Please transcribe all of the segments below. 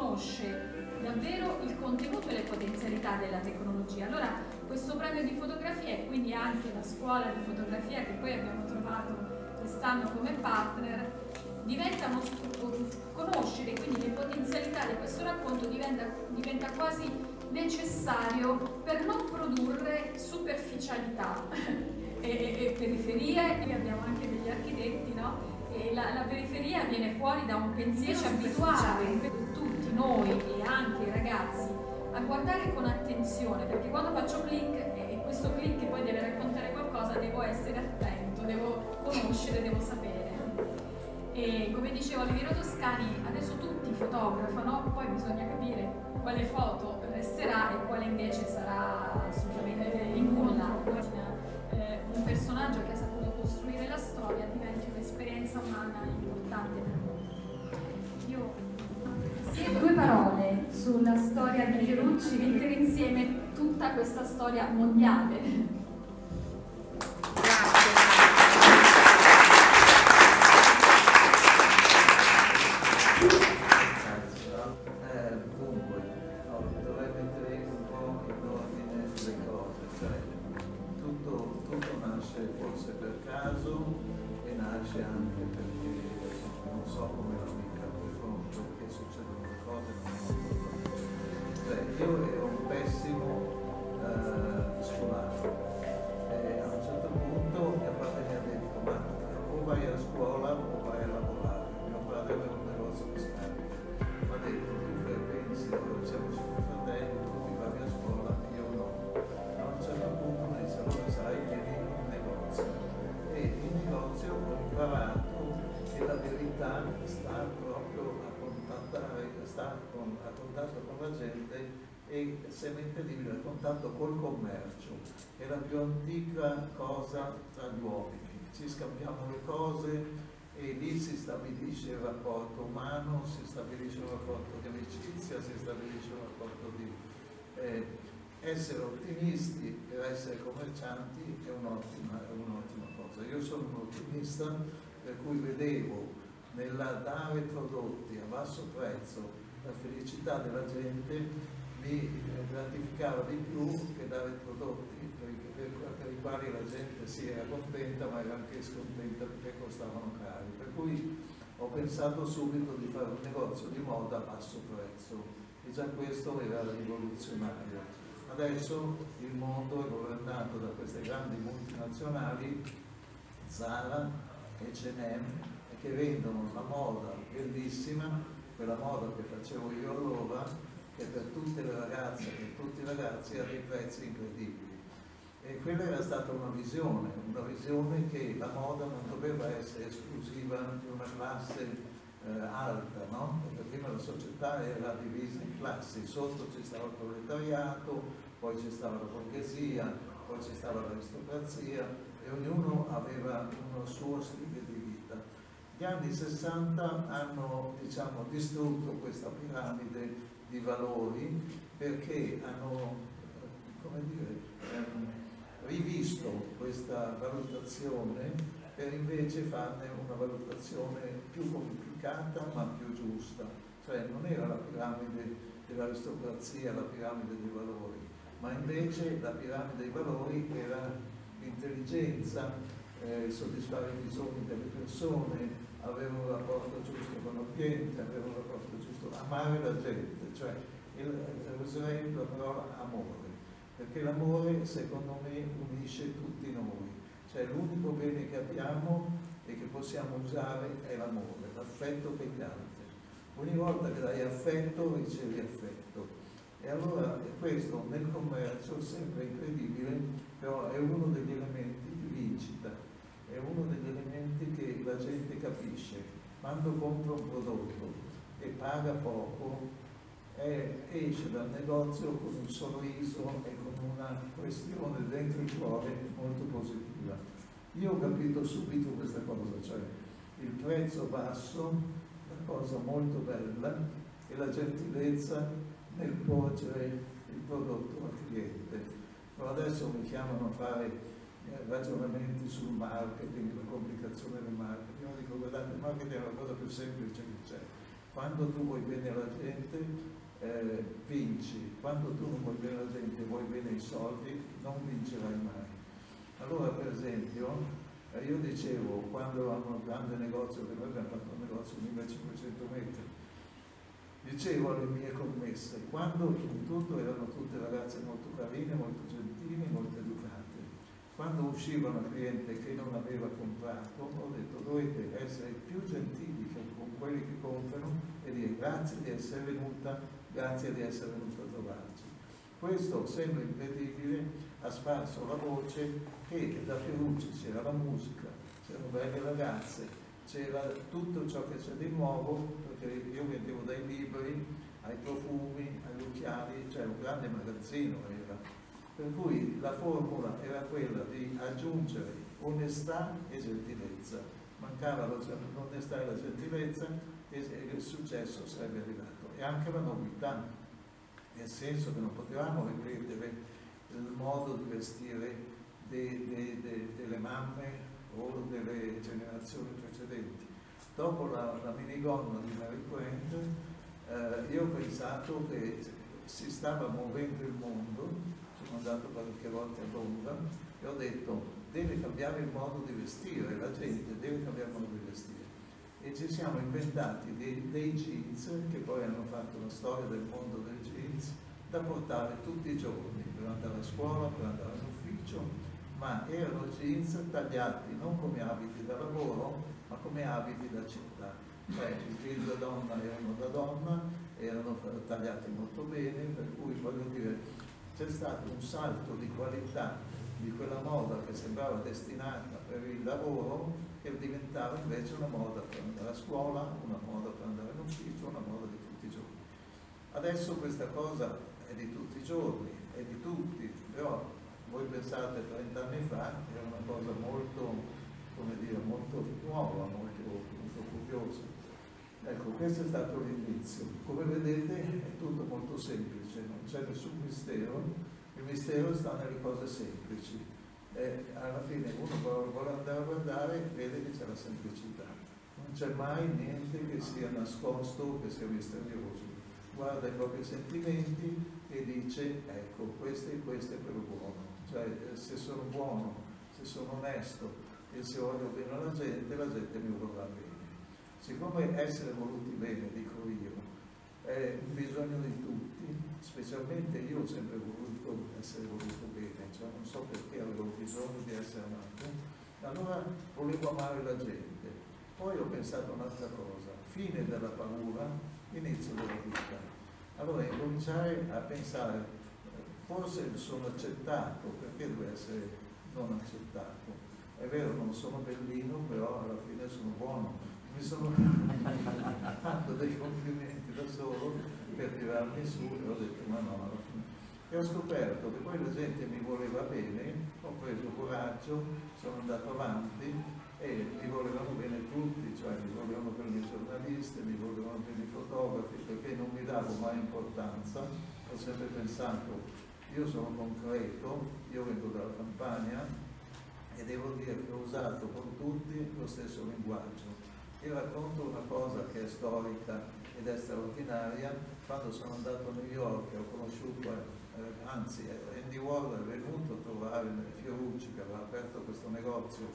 conosce davvero il contenuto e le potenzialità della tecnologia. Allora questo premio di fotografia e quindi anche la scuola di fotografia che poi abbiamo trovato quest'anno come partner diventano conoscere quindi le potenzialità di questo racconto diventa, diventa quasi necessario per non produrre superficialità e, e, e periferie, qui abbiamo anche degli architetti, no? La, la, periferia viene fuori da un pensiero abituale noi e anche i ragazzi a guardare con attenzione perché quando faccio click e questo click poi deve raccontare qualcosa devo essere attento, devo conoscere, devo sapere. E come diceva Oliviero Toscani, adesso tutti fotografano, poi bisogna capire quale foto resterà e quale invece sarà assolutamente incollata. Eh, un personaggio che ha saputo costruire la storia diventi un'esperienza umana importante per noi. Io due parole sulla storia di Fiorucci, mettere insieme tutta questa storia mondiale essere impedibile il contatto col commercio, è la più antica cosa tra gli uomini, ci scambiamo le cose e lì si stabilisce il rapporto umano, si stabilisce un rapporto di amicizia, si stabilisce un rapporto di... Eh, essere ottimisti per essere commercianti è un'ottima, un cosa. Io sono un ottimista per cui vedevo nella dare prodotti a basso prezzo la felicità della gente mi gratificava di più che dare prodotti per, i quali la gente si era contenta ma era anche scontenta perché costavano cari. Per cui ho pensato subito di fare un negozio di moda a basso prezzo e già questo era rivoluzionario. Adesso il mondo è governato da queste grandi multinazionali, Zara, H&M, che vendono la moda bellissima, quella moda che facevo io allora, che per tutte le ragazze e tutti i ragazzi ha dei prezzi incredibili. E quella era stata una visione, una visione che la moda non doveva essere esclusiva di una classe eh, alta, no? Perché prima la società era divisa in classi, sotto ci stava il proletariato, poi ci stava la borghesia, poi ci stava l'aristocrazia e ognuno aveva uno suo stile di. Gli anni 60 hanno diciamo, distrutto questa piramide di valori perché hanno dire, ehm, rivisto questa valutazione per invece farne una valutazione più complicata ma più giusta. Cioè non era la piramide dell'aristocrazia, la piramide dei valori, ma invece la piramide dei valori era l'intelligenza, eh, soddisfare i bisogni delle persone, avere un rapporto giusto con l'ambiente, avere un rapporto giusto, amare la gente, cioè userei la parola amore, perché l'amore secondo me unisce tutti noi, cioè l'unico bene che abbiamo e che possiamo usare è l'amore, l'affetto per gli altri. Ogni volta che dai affetto ricevi affetto. E allora questo nel commercio è sempre incredibile, però è uno degli elementi di vincita, è uno degli elementi che la gente capisce. Quando compra un prodotto e paga poco, è, esce dal negozio con un sorriso e con una questione dentro il cuore molto positiva. Io ho capito subito questa cosa, cioè il prezzo basso, la cosa molto bella, e la gentilezza nel porgere il prodotto al cliente. Però adesso mi chiamano a fare ragionamenti sul marketing, la complicazione del marketing. Io dico, guardate, il marketing è la cosa più semplice che c'è Quando tu vuoi bene alla gente, eh, vinci. Quando tu non vuoi bene alla gente, vuoi bene i soldi, non vincerai mai. Allora, per esempio, eh, io dicevo, quando avevamo un grande negozio, che noi abbiamo fatto un negozio di 1500 metri, dicevo alle mie commesse, quando in tutto erano tutte ragazze molto carine, molto gentili, molto educate, quando usciva una cliente che non aveva comprato, ho detto dovete essere più gentili con quelli che comprano e dire grazie di essere venuta, grazie di essere venuta a trovarci. Questo sembra incredibile, ha sparso la voce che da Ferrucci c'era la musica, c'erano belle ragazze, c'era tutto ciò che c'è di nuovo, perché io vendevo dai libri ai profumi, agli occhiali, cioè un grande magazzino era. Per cui la formula era quella di aggiungere onestà e gentilezza. Mancava l'onestà e la gentilezza e il successo sarebbe arrivato. E anche la novità, nel senso che non potevamo ripetere il modo di vestire de, de, de, delle mamme o delle generazioni precedenti. Dopo la, la minigonna di Mary Quant, eh, io ho pensato che si stava muovendo il mondo, sono andato qualche volta a Londra e ho detto deve cambiare il modo di vestire, la gente deve cambiare il modo di vestire. E ci siamo inventati dei, dei jeans che poi hanno fatto la storia del mondo del jeans da portare tutti i giorni per andare a scuola, per andare all'ufficio, ma erano jeans tagliati non come abiti da lavoro, ma come abiti da città. Cioè i jeans da donna erano da donna, erano tagliati molto bene, per cui voglio dire, c'è stato un salto di qualità di quella moda che sembrava destinata per il lavoro che diventava invece una moda per andare a scuola, una moda per andare all'ufficio, una moda di tutti i giorni. Adesso questa cosa è di tutti i giorni, è di tutti, però voi pensate 30 anni fa era una cosa molto, come dire, molto nuova, molto, molto curiosa. Ecco, questo è stato l'inizio. Come vedete è tutto molto semplice, non c'è nessun mistero, il mistero sta nelle cose semplici. E alla fine uno vuole andare a guardare vede che c'è la semplicità. Non c'è mai niente che sia nascosto, che sia misterioso. Guarda i propri sentimenti e dice ecco questo e questo è per buono, cioè se sono buono, se sono onesto e se voglio bene alla gente, la gente mi vorrà bene. Siccome essere voluti bene, dico io, è un bisogno di tutti, specialmente io ho sempre voluto essere voluto bene, cioè non so perché avevo bisogno di essere amato, allora volevo amare la gente. Poi ho pensato un'altra cosa, fine della paura, inizio della vita allora incominciare a pensare, forse sono accettato, perché deve essere non accettato? È vero, non sono bellino, però alla fine sono buono. Mi sono fatto dei complimenti da solo per tirarmi su e ho detto ma no, alla fine. E ho scoperto che poi la gente mi voleva bene, ho preso coraggio, sono andato avanti e mi volevano bene tutti, cioè mi volevano bene i giornalisti, mi volevano bene i fotografi, perché non mi davo mai importanza, ho sempre pensato, io sono concreto, io vengo dalla campagna e devo dire che ho usato con tutti lo stesso linguaggio. Io racconto una cosa che è storica ed è straordinaria, quando sono andato a New York ho conosciuto, eh, anzi Andy Warhol è venuto a trovare Fiorucci che aveva aperto questo negozio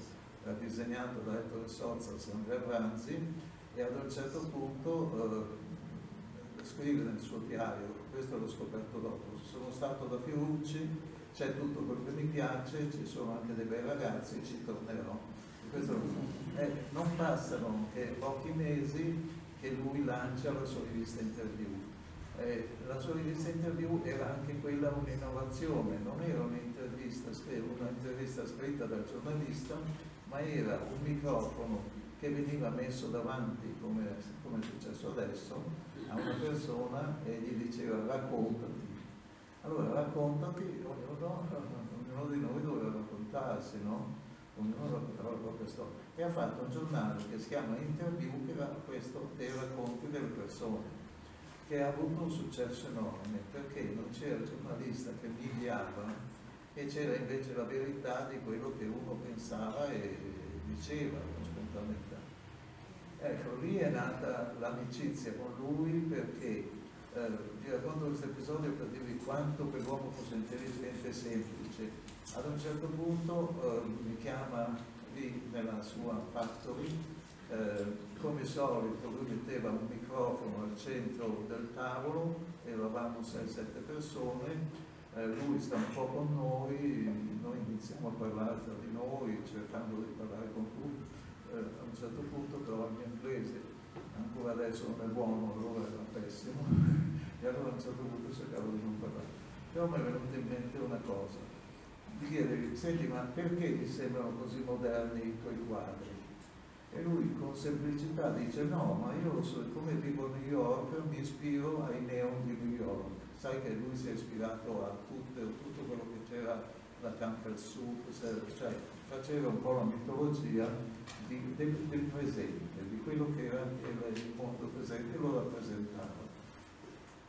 era disegnato da Ettore Sozza e Andrea Branzi e ad un certo punto eh, scrive nel suo diario, questo l'ho scoperto dopo, sono stato da Fiorucci, c'è tutto quello che mi piace, ci sono anche dei bei ragazzi, ci tornerò. Questo, eh, non passano che pochi mesi che lui lancia la sua rivista interview. Eh, la sua rivista interview era anche quella un'innovazione, non era un'intervista, un'intervista scritta dal giornalista, ma era un microfono che veniva messo davanti, come, come è successo adesso, a una persona e gli diceva raccontati. Allora raccontati, ognuno, ognuno di noi doveva raccontarsi, no? Ognuno raccontava la propria storia. E ha fatto un giornale che si chiama Interview, che era questo dei racconti delle persone che ha avuto un successo enorme perché non c'era giornalista che miliava e c'era invece la verità di quello che uno pensava e diceva con spontaneità. Ecco, lì è nata l'amicizia con lui perché eh, vi racconto questo episodio per dirvi quanto quell'uomo fosse intelligente e semplice. Ad un certo punto eh, mi chiama lì nella sua factory, eh, come solito lui metteva un microfono al centro del tavolo, eravamo 6-7 persone, eh, lui sta un po' con noi, noi iniziamo a parlare tra di noi, cercando di parlare con lui. Eh, a un certo punto però il mio inglese ancora adesso non è buono, allora era pessimo, e allora a un certo punto cercavo di non parlare. Però mi è venuta in mente una cosa, di chiedergli, senti ma perché mi sembrano così moderni i tuoi quadri? E lui con semplicità dice no, ma io so, come vivo a New York mi ispiro ai neon di New York. Sai che lui si è ispirato a tutto, tutto quello che c'era da Campbell Soup, cioè faceva un po' la mitologia di, del, del, presente, di quello che era il mondo presente e lo rappresentava.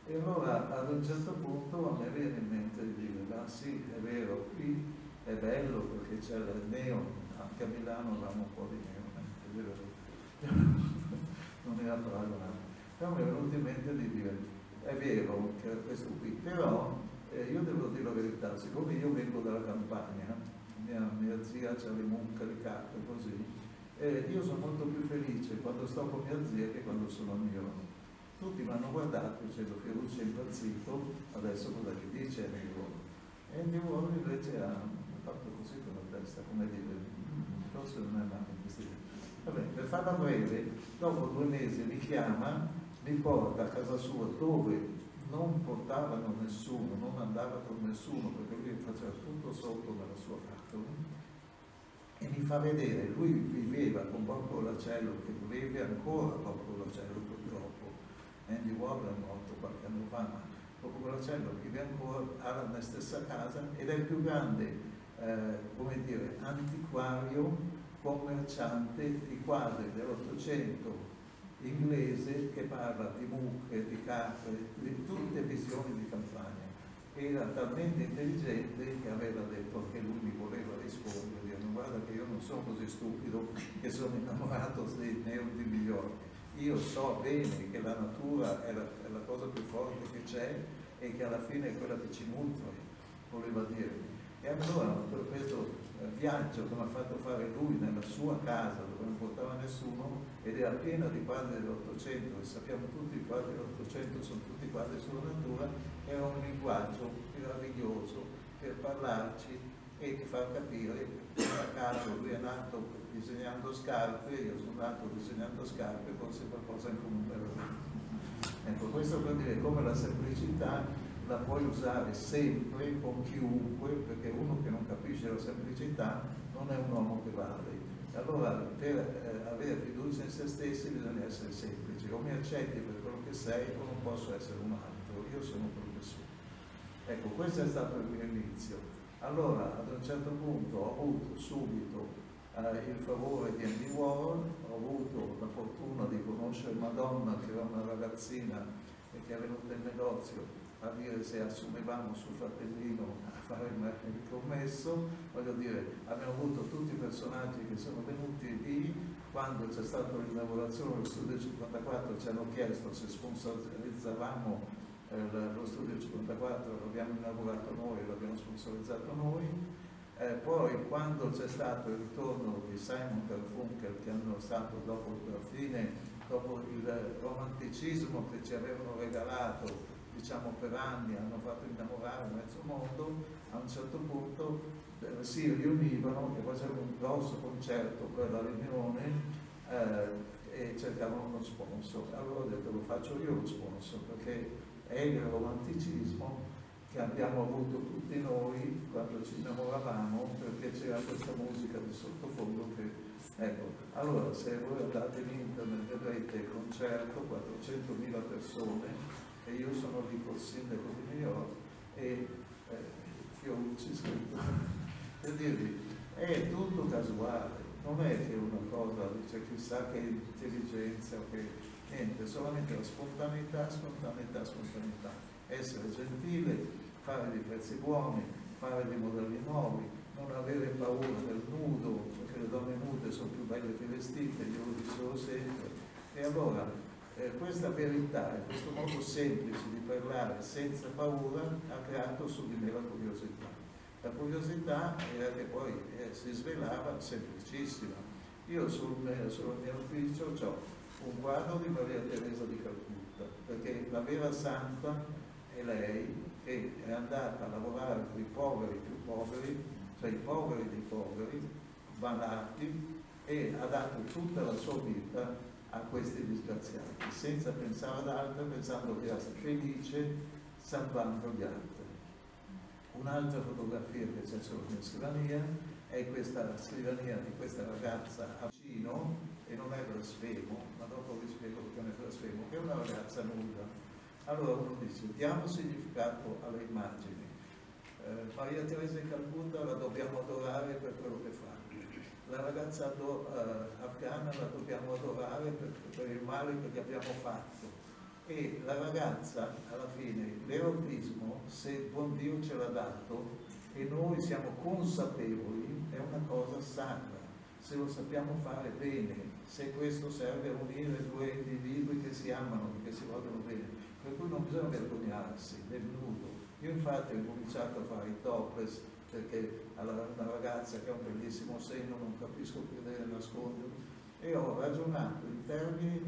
E allora ad un certo punto a me viene in mente di dire, ma sì, è vero, qui è bello perché c'è il neon, anche a Milano avevamo un po' di neon non era paragonabile. Però mi è venuto in mente di dire, è vero che questo qui, però eh, io devo dire la verità, siccome io vengo dalla campagna, mia, mia zia c'ha le mucche, le carte, così, eh, io sono molto più felice quando sto con mia zia che quando sono a Milano. Tutti mi hanno guardato dicendo che Luce è impazzito, adesso cosa che dice è New E New invece ha fatto così con la testa, come dire, forse non è andato in questi Vabbè, per farla breve, dopo due mesi mi chiama, mi porta a casa sua dove non portavano nessuno, non andava con nessuno perché lui faceva tutto sotto nella sua factory e mi fa vedere, lui viveva con Bob Lacello che vive ancora Bob Lacello Andy Warren morto qualche anno fa, ma Bob Lacello vive ancora, ha la stessa casa ed è il più grande, eh, come dire, antiquario commerciante di quadri dell'Ottocento inglese che parla di mucche, di capre, di tutte visioni di campagna. Era talmente intelligente che aveva detto che lui mi voleva rispondere, dicendo guarda che io non sono così stupido che sono innamorato dei neon di New York. Io so bene che la natura è la, è la cosa più forte che c'è e che alla fine è quella che ci nutre, voleva dire. E allora per questo viaggio che mi ha fatto fare lui nella sua casa dove non portava nessuno ed era piena di quadri dell'Ottocento e sappiamo tutti i quadri dell'Ottocento sono tutti quadri sulla natura, era un linguaggio meraviglioso per parlarci e far capire che a caso lui è nato disegnando scarpe, io sono nato disegnando scarpe, forse qualcosa in comune. Ecco, questo per dire come la semplicità la puoi usare sempre con chiunque, perché uno che non capisce la semplicità non è un uomo che vale. Allora per eh, avere fiducia in se stessi bisogna essere semplici, o mi accetti per quello che sei o non posso essere un altro, io sono che sono. Ecco, questo è stato il mio inizio. Allora, ad un certo punto ho avuto subito il favore di Andy Warhol, ho avuto la fortuna di conoscere Madonna, che era una ragazzina e che è venuta in negozio a dire se assumevamo sul fratellino a fare il commesso, voglio dire, abbiamo avuto tutti i personaggi che sono venuti lì, quando c'è stata l'inaugurazione dello studio 54 ci hanno chiesto se sponsorizzavamo eh, lo studio 54, l'abbiamo inaugurato noi, l'abbiamo sponsorizzato noi, eh, poi quando c'è stato il ritorno di Simon Garfunkel che hanno stato dopo la fine, dopo il romanticismo che ci avevano regalato diciamo per anni hanno fatto innamorare mezzo mondo, a un certo punto eh, si riunivano e facevano un grosso concerto per la riunione eh, e cercavano uno sponsor. Allora ho detto lo faccio io lo sponsor perché è il romanticismo che abbiamo avuto tutti noi quando ci innamoravamo perché c'era questa musica di sottofondo che ecco allora se voi andate in internet vedrete concerto 400.000 persone e io sono lì col sindaco di New York e eh, Fiorucci scritto per dirvi è tutto casuale non è che una cosa dice chissà che intelligenza che niente, solamente la spontaneità, spontaneità, spontaneità. Essere gentile, fare dei prezzi buoni fare dei modelli nuovi non avere paura del nudo perché le donne nude sono più belle che vestite io lo dicevo sempre E allora eh, questa verità e questo modo semplice di parlare senza paura ha creato su di me la curiosità. La curiosità era che poi eh, si svelava semplicissima. Io sul, sul mio ufficio ho un quadro di Maria Teresa di Calcutta, perché la vera santa è lei che è andata a lavorare con i poveri più poveri, cioè i poveri dei poveri, banati, e ha dato tutta la sua vita a questi disgraziati, senza pensare ad altro, pensando che era felice salvando gli altri. Un'altra fotografia che c'è sulla mia scrivania è questa scrivania di questa ragazza a vicino, e non è blasfemo, ma dopo vi spiego perché non è blasfemo, che è una ragazza nuda. Allora uno dice, diamo significato alle immagini. Eh, Maria Teresa di Calcutta la dobbiamo adorare per quello che fa. La ragazza do, uh, afghana la dobbiamo adorare per, per, il male che gli abbiamo fatto. E la ragazza alla fine l'erotismo se il buon Dio ce l'ha dato e noi siamo consapevoli è una cosa sacra. Se lo sappiamo fare bene se questo serve a unire due individui che si amano che si vogliono bene per cui non bisogna vergognarsi del nudo io infatti ho cominciato a fare i topless perché alla una ragazza che ha un bellissimo seno non capisco più deve nasconderlo. E ho ragionato in termini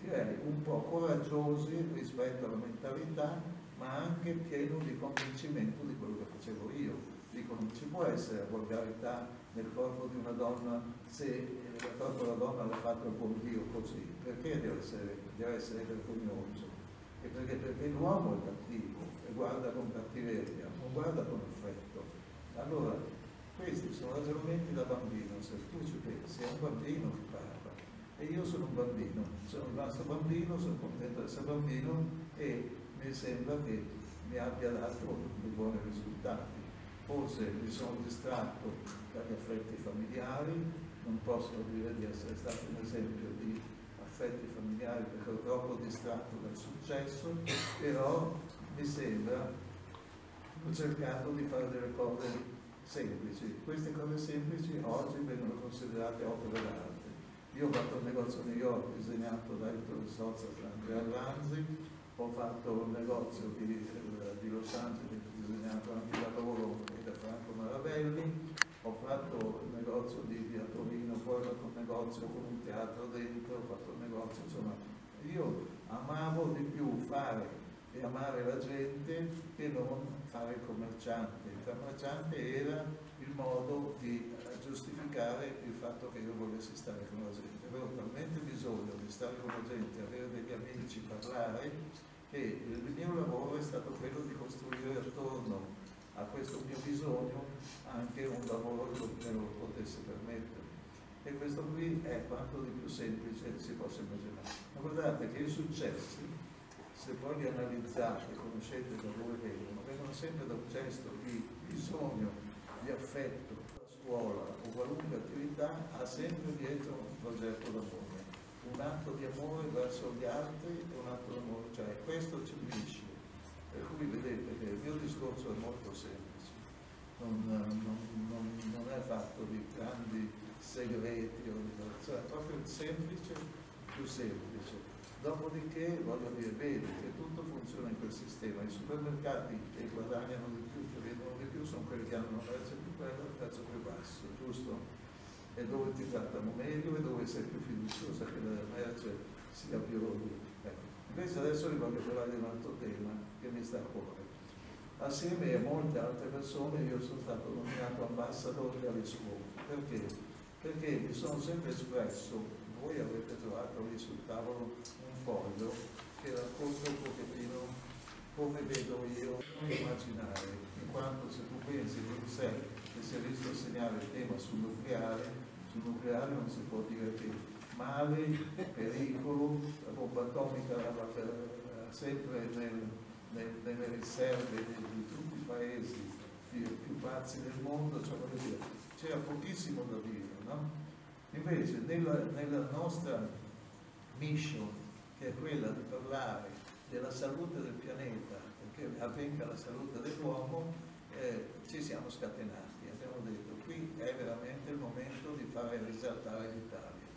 direi un po' coraggiosi rispetto alla mentalità ma anche pieno di convincimento di quello che facevo io. Dico non ci può essere volgarità nel corpo di una donna se il corpo della donna l'ha fatto il buon Dio così. Perché deve essere, deve essere vergognoso e perché, perché l'uomo è cattivo e guarda con cattiveria non guarda con affetto allora, questi sono ragionamenti da bambino, se tu ci pensi, è un bambino che parla. E io sono un bambino, sono rimasto bambino, sono contento di essere bambino e mi sembra che mi abbia dato dei buoni risultati. Forse mi sono distratto dagli affetti familiari, non posso dire di essere stato un esempio di affetti familiari perché ero troppo distratto dal successo, però mi sembra ho cercato di fare delle cose semplici. Queste cose semplici oggi vengono considerate opere d'arte. Io ho fatto un negozio a New York disegnato da Ettore Sozza e Andrea Lanzi, ho fatto un negozio di, eh, di, Los Angeles disegnato anche da loro e da Franco Maravelli, ho fatto un negozio di, di Torino, poi ho fatto un negozio con un teatro dentro, ho fatto negozio, insomma, io amavo di più fare e amare la gente che non fare il commerciante. Il commerciante era il modo di giustificare il fatto che io volessi stare con la gente. Avevo talmente bisogno di stare con la gente, avere degli amici, parlare, che il mio lavoro è stato quello di costruire attorno a questo mio bisogno anche un lavoro che me lo potesse permettere. E questo qui è quanto di più semplice si possa immaginare. Ma guardate che i successi se voi li analizzate, conoscete da dove vengono, vengono sempre da un gesto di bisogno, di affetto, la scuola o qualunque attività ha sempre dietro un progetto d'amore, un atto di amore verso gli altri e un atto d'amore, cioè questo ci unisce. Per cui vedete che il mio discorso è molto semplice, non, non, non, non è fatto di grandi segreti, cioè proprio semplice, più semplice Dopodiché, voglio dire, vedi che tutto funziona in quel sistema. I supermercati che guadagnano di più, che vendono di più, sono quelli che hanno un prezzo più bello e un prezzo più basso, giusto? E dove ti trattano meglio e dove sei più fiduciosa che la merce sia più... Ecco. Invece adesso vi voglio parlare di un altro tema che mi sta a cuore. Assieme a molte altre persone io sono stato nominato ambassadore alle scuole. Perché? Perché mi sono sempre espresso, voi avete trovato lì sul tavolo foglio che racconta un pochettino come vedo io. Immaginare, in quanto se tu pensi che Bruxelles che si è visto assegnare il tema sul nucleare, sul nucleare non si può dire che male, pericolo, la bomba atomica sempre nel, nel, nelle riserve di, di, tutti i paesi più, più pazzi del mondo, cioè c'era pochissimo da dire, no? Invece nella, nella nostra mission che è quella di parlare della salute del pianeta, perché avvenga la salute dell'uomo, eh, ci siamo scatenati. Abbiamo detto qui è veramente il momento di fare risaltare l'Italia.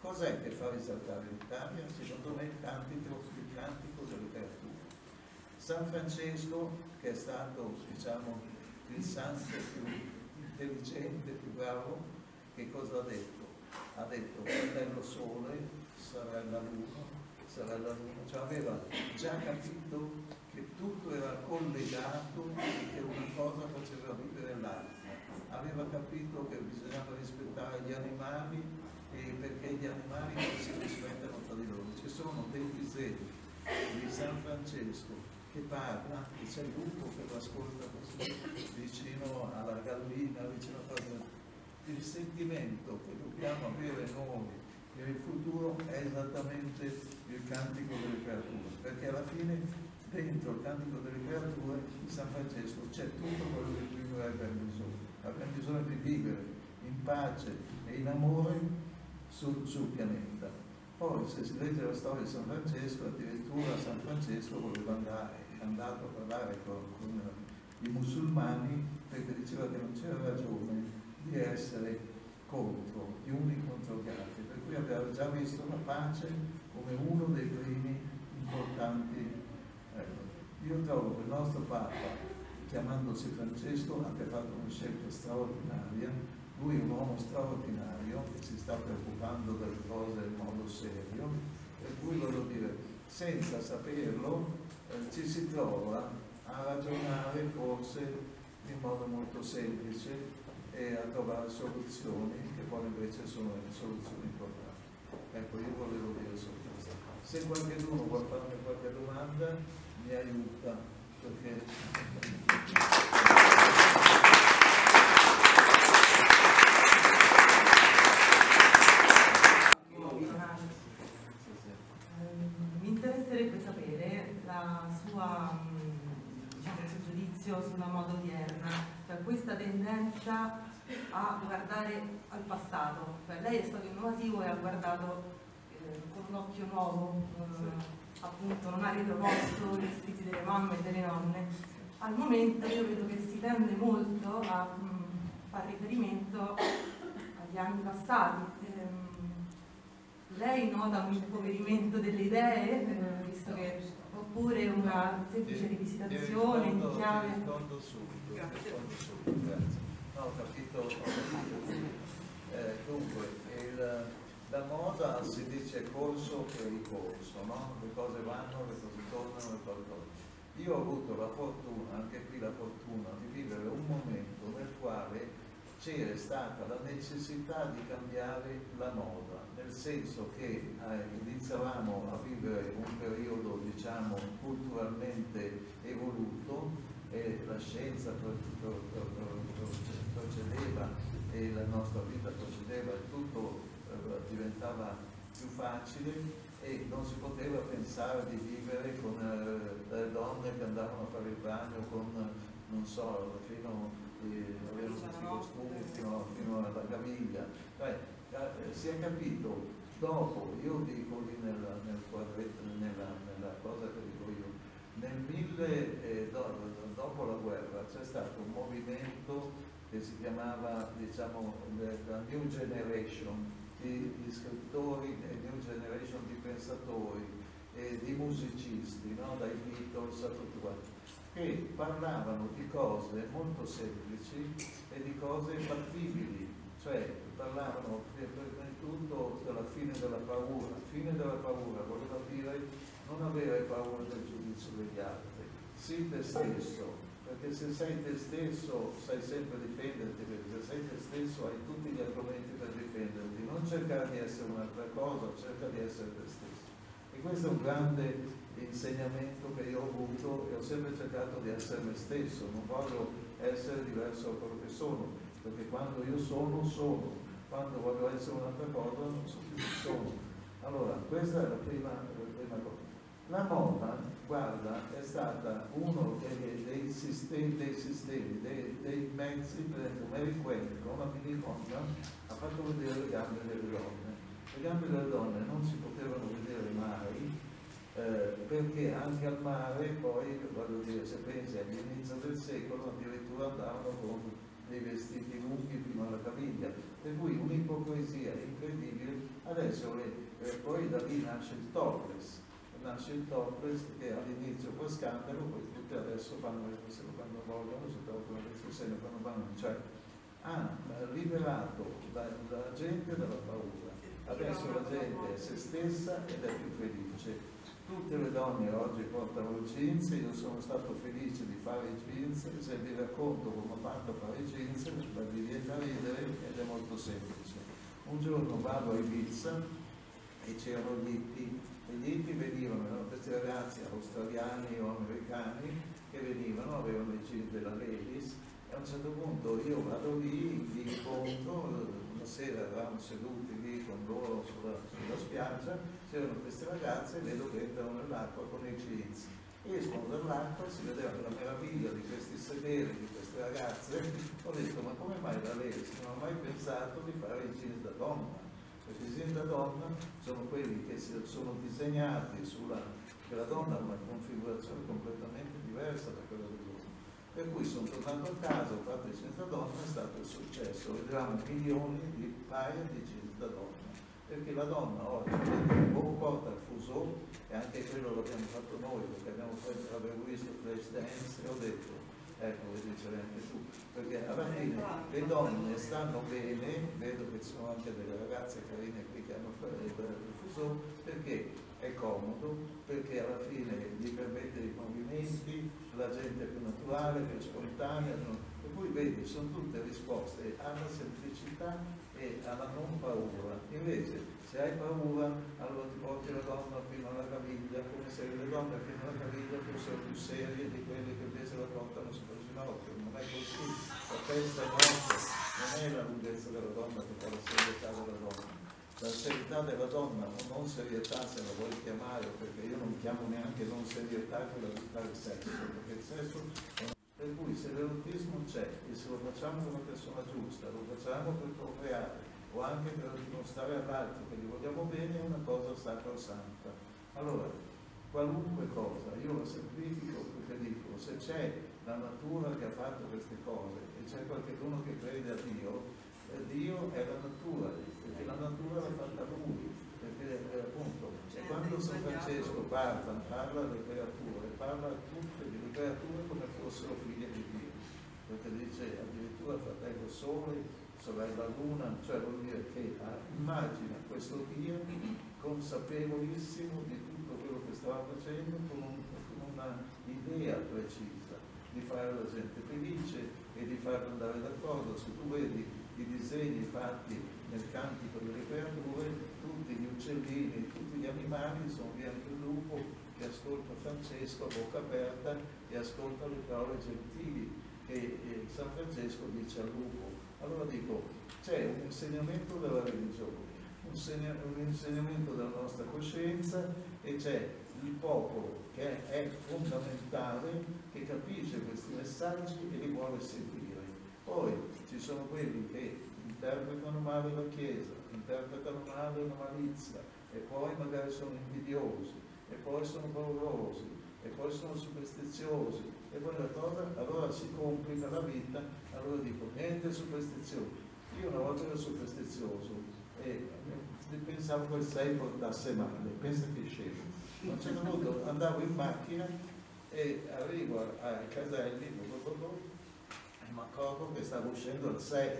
Cos'è che fa risaltare l'Italia? Secondo me il cantico, il cantico delle creature. San Francesco, che è stato diciamo, il santo più intelligente, più bravo, che cosa ha detto? Ha detto fratello sole, sorella luna, sorella luna, cioè aveva già capito che tutto era collegato e che una cosa faceva vivere l'altra. Aveva capito che bisognava rispettare gli animali eh, perché gli animali non si rispettano tra di loro. Ci sono dei disegni di San Francesco che parla e c'è il lupo che lo ascolta così vicino alla gallina, vicino a cosa. Il sentimento che dobbiamo avere noi per il futuro è esattamente il cantico delle creature, perché alla fine dentro il cantico delle creature di San Francesco c'è tutto quello di cui noi abbiamo bisogno. Abbiamo bisogno di vivere in pace e in amore sul, sul pianeta. Poi se si legge la storia di San Francesco, addirittura San Francesco voleva andare, è andato a parlare con, con i musulmani perché diceva che non c'era ragione di essere contro, gli uni contro gli altri, per cui abbiamo già visto la pace come uno dei primi importanti. Ecco. Io trovo che il nostro Papa, chiamandosi Francesco, abbia fatto una scelta straordinaria lui è un uomo straordinario che si sta preoccupando delle cose in modo serio, per cui voglio dire, senza saperlo eh, ci si trova a ragionare forse in modo molto semplice e a trovare soluzioni che poi invece sono soluzioni importanti. Ecco, io volevo dire solo questo. Se qualcuno vuole farmi qualche domanda, mi aiuta, perché... questa tendenza a guardare al passato, cioè, lei è stato innovativo e ha guardato eh, con un occhio nuovo, eh, appunto non ha riproposto i vestiti delle mamme e delle nonne. Al momento io vedo che si tende molto a mh, mm, fare riferimento agli anni passati. Eh, lei nota un impoverimento delle idee, eh, visto che oppure una semplice rivisitazione in chiave. Rispondo subito, rispondo subito, grazie. No, ho capito, ho capito. Eh, dunque, il, la moda si dice corso e ricorso, no? Le cose vanno, le cose tornano, le cose tornano. Io ho avuto la fortuna, anche qui la fortuna, di vivere un momento nel quale c'era stata la necessità di cambiare la moda, nel senso che eh, iniziavamo a vivere un periodo diciamo culturalmente evoluto e la scienza procedeva e la nostra vita procedeva e tutto eh, diventava più facile e non si poteva pensare di vivere con eh, le donne che andavano a fare il bagno con, non so, fino e avere questi costumi fino, fino, alla caviglia. Cioè, eh, si è capito dopo, io dico lì nella, nel quadretto, nella, nella, cosa che dico io, nel mille, eh, do, dopo la guerra c'è stato un movimento che si chiamava diciamo la New Generation di, di scrittori e New Generation di pensatori e di musicisti, no? dai Beatles a tutti quanti che parlavano di cose molto semplici e di cose fattibili, cioè parlavano prima di tutto della fine della paura. Fine della paura voleva dire non avere paura del giudizio degli altri, sii te stesso, perché se sei te stesso sai sempre difenderti, perché se sei te stesso hai tutti gli argomenti per difenderti, non cercare di essere un'altra cosa, cerca di essere te stesso. E questo è un grande l'insegnamento che io ho avuto e ho sempre cercato di essere me stesso, non voglio essere diverso da quello che sono, perché quando io sono, sono, quando voglio essere un'altra cosa non so più chi sono. Allora, questa è la prima, la prima cosa. La moda, guarda, è stata uno dei, dei sistemi, dei, sistemi dei, dei, mezzi, per esempio Mary Quinn con la minigonna ha fatto vedere le gambe delle donne. Le gambe delle donne non si potevano vedere mai eh, perché anche al mare poi, voglio dire, se pensi all'inizio del secolo addirittura andavano con dei vestiti lunghi fino alla caviglia, per cui un'ipocrisia incredibile. Adesso Adesso eh, poi da lì nasce il topless, nasce il topless che all'inizio fu scandalo, poi tutti adesso fanno quando vogliono, si tolgono le sene quando vanno, cioè ha liberato la, la gente dalla paura. Adesso la gente è se stessa ed è più felice tutte le donne oggi portano il jeans, io sono stato felice di fare i jeans, se vi racconto come ho fatto a fare i jeans, vi viene da ridere ed è molto semplice. Un giorno vado a Ibiza e c'erano gli hippie, e gli hippie venivano, erano questi ragazzi australiani o americani che venivano, avevano i jeans della Ladies e a un certo punto io vado lì, li incontro, una sera eravamo seduti lì con loro sulla, sulla spiaggia, c'erano queste ragazze e vedo che entrano nell'acqua con i jeans. Escono dall'acqua si vedeva la meraviglia di questi sederi, di queste ragazze. Ho detto, ma come mai da lei? Non ho mai pensato di fare i jeans da donna. Perché i jeans da donna sono quelli che sono disegnati sulla... che la donna ha una configurazione completamente diversa da quella dell'uomo per cui sono tornato a casa, ho fatto il senza donna, è stato il successo, vedevamo milioni di paia di jeans da donna, perché la donna oggi o porta il fuso, e anche quello l'abbiamo fatto noi, perché abbiamo fatto, avevo visto Flash Dance e ho detto, ecco, lo dice anche tu, perché alla fine le donne stanno bene, vedo che ci sono anche delle ragazze carine qui che hanno fatto il fuso, perché è comodo perché alla fine gli permette i movimenti, la gente è più naturale, più spontanea, no? e poi vedi, sono tutte risposte alla semplicità e alla non paura. Invece, se hai paura, allora ti porti la donna fino alla caviglia, come se le donne fino alla caviglia fossero più serie di quelle che invece la portano sullo ginocchio. Non è così, la testa è nostra, non è la lunghezza della donna che fa la serietà della donna la serietà della donna o non serietà se la vuoi chiamare, perché io non chiamo neanche non serietà quella di fare sesso, perché il sesso è una... per cui se l'erotismo c'è e se lo facciamo con una persona giusta, lo facciamo per procreare o anche per dimostrare all'altro che gli vogliamo bene è una cosa sacrosanta. Allora, qualunque cosa, io la semplifico perché dico, se c'è la natura che ha fatto queste cose e c'è qualcuno che crede a Dio, eh, Dio è la natura, perché la natura l'ha fatta lui, perché eh, appunto quando San Francesco parla, parla delle creature, parla a tutte le creature come fossero figlie di Dio, perché dice addirittura fratello sole, sorella luna, cioè vuol dire che immagina questo Dio consapevolissimo di tutto quello che stava facendo con, un, con una idea precisa di fare la gente felice e di farla andare d'accordo. Se tu vedi i disegni fatti nel cantico delle creature, tutti gli uccellini, tutti gli animali sono lì anche il lupo che ascolta Francesco a bocca aperta e ascolta le parole gentili che San Francesco dice al lupo. Allora dico, c'è un insegnamento della religione, un, segna, un insegnamento della nostra coscienza e c'è il popolo che è fondamentale, che capisce questi messaggi e li vuole seguire. Poi ci sono quelli che interpretano male la Chiesa, interpretano male la malizia e poi magari sono invidiosi e poi sono paurosi e poi sono superstiziosi e poi la cosa allora si complica la vita, allora dico niente superstizione. Io una volta ero superstizioso e pensavo che il 6 portasse male, pensa che scemo. A un certo punto andavo in macchina e arrivo ai caselli, e mi accorgo che stavo uscendo al 6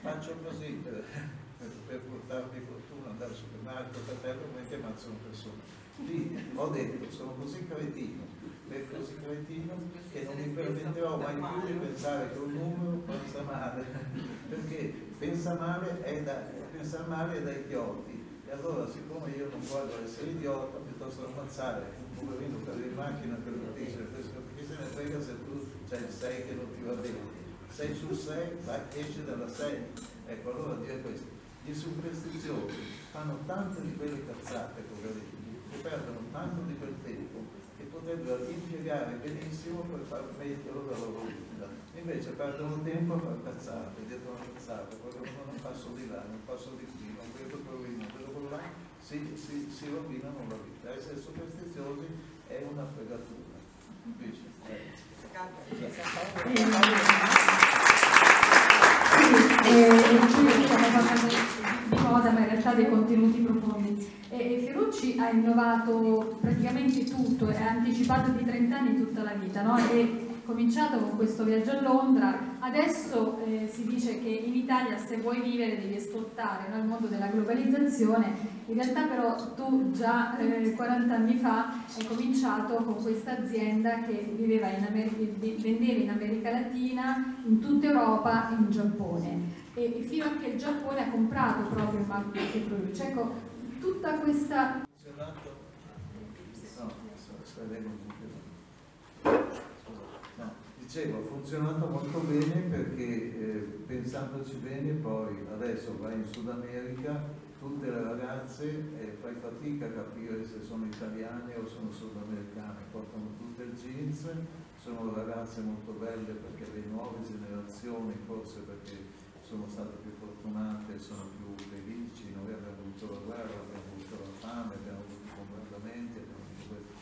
faccio così per, per, per portarvi fortuna, andare al supermercato, fratello, mentre ammazzo una persona. Lì ho detto, sono così cretino, è così cretino che non mi permetterò mai più di pensare che un numero pensa male, perché pensa male è da, pensare male è da idioti. E allora, siccome io non voglio essere idiota, piuttosto ammazzare un poverino per in macchina per lo dice, perché se ne frega se tu c'hai il 6 che non ti va bene 6 su 6 esce dalla 6. Ecco, allora dire questo. Gli superstiziosi fanno tante di quelle cazzate, poverini, che perdono tanto di quel tempo che potrebbero impiegare benissimo per far metterlo dalla loro vita. Invece perdono tempo a fare cazzate, dietro una cazzata, non passo di là, non passo di qui, non vedo quello vedo quello là, si, si, si rovinano la vita. Essere superstiziosi è una fregatura. Eh. Sì, eh, stiamo parlando di moda, ma in realtà dei contenuti profondi. E, e Ferrucci ha innovato praticamente tutto, ha anticipato di 30 anni tutta la vita, no? E, cominciato con questo viaggio a Londra, adesso eh, si dice che in Italia se vuoi vivere devi esportare no? il mondo della globalizzazione, in realtà però tu già eh, 40 anni fa hai cominciato con questa azienda che vendeva in America Latina, in tutta Europa e in Giappone e, fino a che il Giappone ha comprato proprio il marchio che produce. Ecco, tutta questa... Dicevo, ha funzionato molto bene perché eh, pensandoci bene poi adesso vai in Sud America, tutte le ragazze eh, fai fatica a capire se sono italiane o sono sudamericane, portano tutte il jeans, sono ragazze molto belle perché le nuove generazioni, forse perché sono state più fortunate, sono più felici, noi abbiamo avuto la guerra, abbiamo avuto la fame, abbiamo avuto i bombardamenti, abbiamo avuto questo.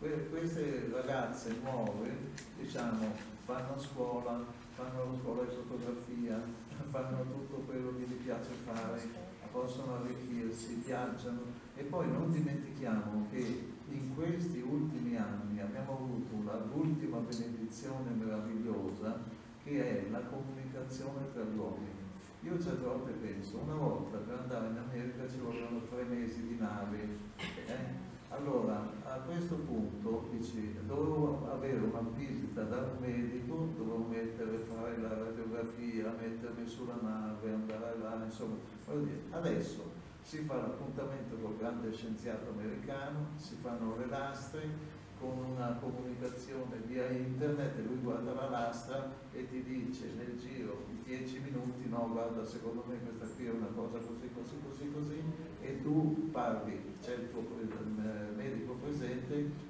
Que queste ragazze nuove, diciamo, vanno a scuola, fanno la scuola di fotografia, fanno tutto quello che gli piace fare, possono arricchirsi, viaggiano e poi non dimentichiamo che in questi ultimi anni abbiamo avuto l'ultima benedizione meravigliosa che è la comunicazione tra gli uomini. Io certe volte penso, una volta per andare in America ci volevano tre mesi di nave, eh? Allora, a questo punto dici, dovevo avere una visita da un medico, dovevo mettere, fare la radiografia, mettermi sulla nave, andare là, insomma, adesso si fa l'appuntamento con il grande scienziato americano, si fanno le lastre, con una comunicazione via internet lui guarda la lastra e ti dice nel giro di 10 minuti no guarda secondo me questa qui è una cosa così così così così e tu parli, c'è il tuo medico presente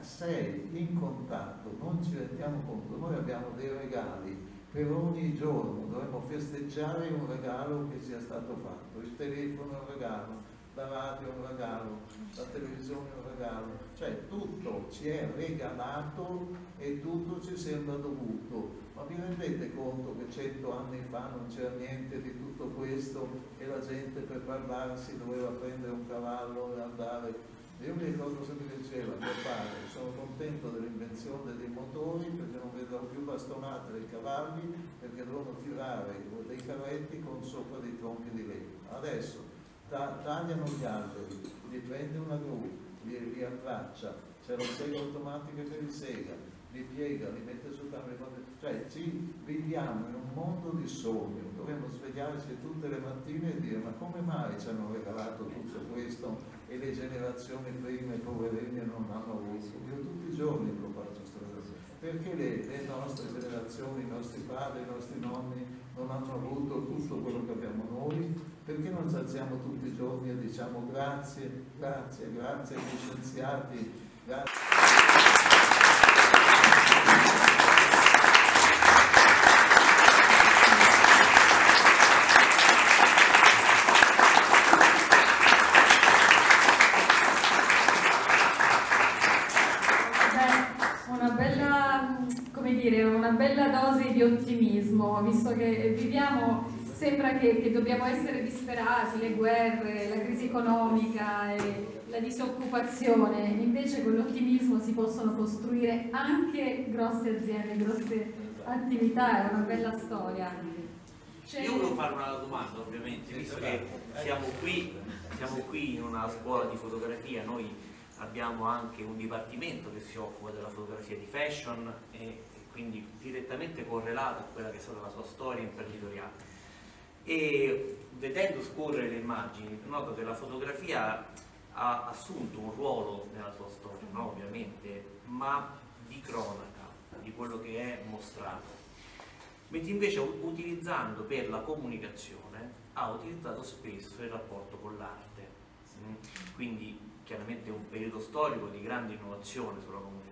sei in contatto, non ci rendiamo conto, noi abbiamo dei regali per ogni giorno, dovremmo festeggiare un regalo che sia stato fatto, il telefono è un regalo, la radio è un regalo, la televisione è un regalo, cioè tutto ci è regalato e tutto ci sembra dovuto. Ma vi rendete conto che cento anni fa non c'era niente di tutto questo e la gente per parlarsi doveva prendere un cavallo e andare io mi ricordo cosa mi diceva mio padre, sono contento dell'invenzione dei motori perché non vedono più bastonate dei cavalli perché devono tirare dei carretti con sopra dei tronchi di legno. Adesso tagliano gli alberi, li prende una gru, li, li abbraccia, c'è la sega automatica che li sega, li piega, li mette sul camera, cioè ci viviamo in un mondo di sogno, dovremmo svegliarci tutte le mattine e dire ma come mai ci hanno regalato tutto questo e le generazioni prime poverine non hanno avuto? Io tutti i giorni lo faccio cosa, perché le, le nostre generazioni, i nostri padri, i nostri nonni non hanno avuto tutto quello che abbiamo noi? Perché non ci alziamo tutti i giorni e diciamo grazie, grazie, grazie agli scienziati, grazie. Visto che viviamo, sembra che, che, dobbiamo essere disperati, le guerre, la crisi economica la disoccupazione, invece con l'ottimismo si possono costruire anche grosse aziende, grosse attività, è una bella storia. Io volevo fare una domanda ovviamente, visto che siamo qui, siamo qui in una scuola di fotografia, noi abbiamo anche un dipartimento che si occupa della fotografia di fashion e quindi direttamente correlato a quella che è stata la sua storia imprenditoriale. E vedendo scorrere le immagini, noto che la fotografia ha assunto un ruolo nella sua storia, no? ovviamente, ma di cronaca, di quello che è mostrato. Mentre invece utilizzando per la comunicazione ha utilizzato spesso il rapporto con l'arte. Mm? Quindi chiaramente un periodo storico di grande innovazione sulla comunicazione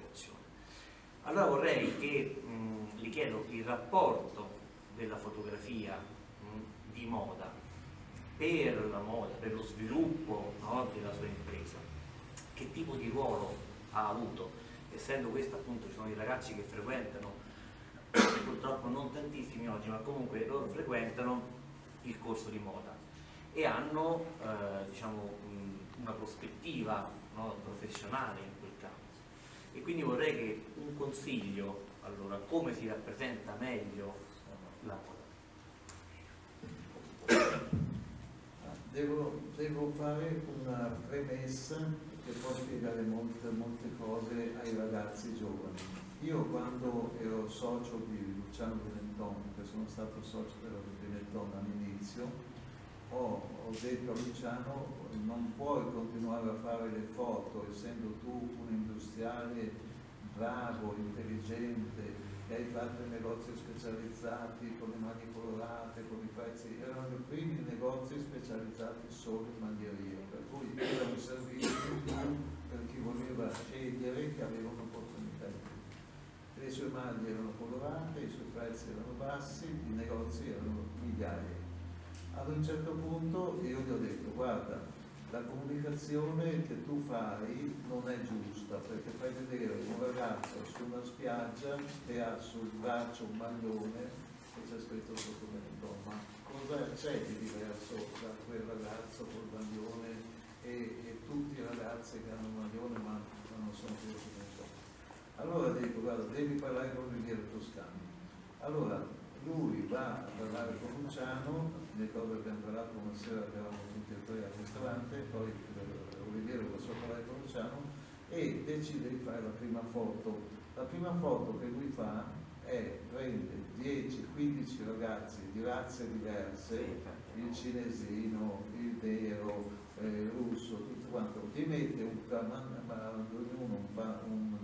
allora vorrei che mh, gli chiedo il rapporto della fotografia mh, di moda per la moda, per lo sviluppo no, della sua impresa. Che tipo di ruolo ha avuto? Essendo questo appunto ci sono i ragazzi che frequentano, purtroppo non tantissimi oggi, ma comunque loro frequentano il corso di moda. e hanno eh, diciamo, una prospettiva no, professionale. E quindi vorrei che un consiglio, allora, come si rappresenta meglio la Devo, devo, fare una premessa che può spiegare molte, molte cose ai ragazzi giovani. Io quando ero socio di Luciano Benetton, che sono stato socio della Benetton all'inizio, ho, ho, detto a Luciano non puoi continuare a fare le foto essendo tu un industriale bravo, intelligente, che hai fatto negozi specializzati con le mani colorate, con i prezzi, erano i primi negozi specializzati solo in maglieria, per cui era un servizio per chi voleva scegliere che aveva un'opportunità. Le sue maglie erano colorate, i suoi prezzi erano bassi, i negozi erano migliaia. Ad un certo punto io gli ho detto guarda, la comunicazione che tu fai non è giusta perché fai vedere un ragazzo su una spiaggia che ha sul braccio un maglione e c'è scritto sotto Benetton, ma cosa c'è di diverso tra quel ragazzo col maglione e, e, tutti i ragazzi che hanno un maglione ma, ma non sono più Benetton? Allora dico, guarda, devi parlare con Oliviero Toscano. Allora, lui va a parlare con Luciano, mi ricordo che abbiamo parlato una sera che eravamo tutti e tre al ristorante, poi eh, Oliviero passò a parlare con Luciano e decide di fare la prima foto. La prima foto che lui fa è prende 10-15 ragazzi di razze diverse, il cinesino, il vero, eh, il russo, tutto quanto, ti mette un, ognuno un, un,